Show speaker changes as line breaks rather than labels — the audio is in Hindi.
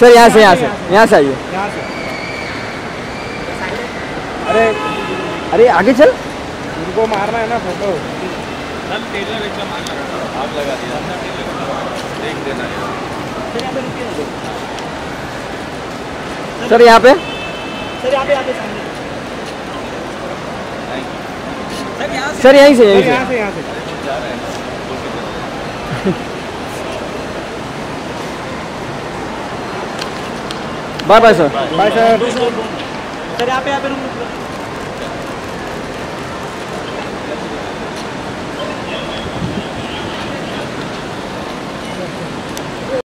सर यहाँ से यहाँ से यहाँ से आइए। अरे अरे आगे चल।
उनको मारना है ना फ़ोटो।
सर यहाँ पे
सर यहाँ पे। यहाँ पे सामने।
सर यहीं से।
सर
यहीं से bye bye sir
bye sir sir यहाँ पे यहाँ पे रूम